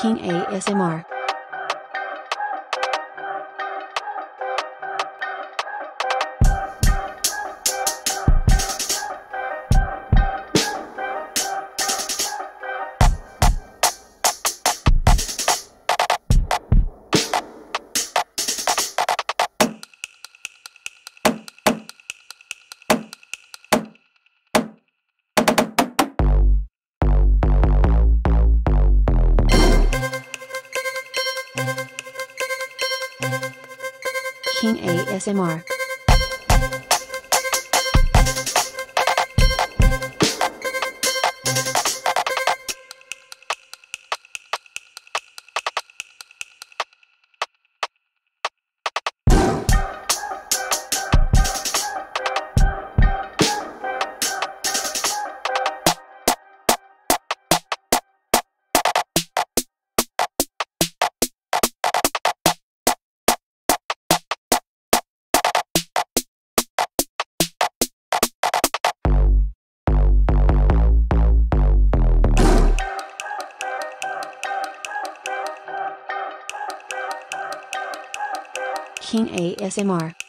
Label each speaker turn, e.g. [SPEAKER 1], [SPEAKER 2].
[SPEAKER 1] King ASMR. King ASMR. King ASMR.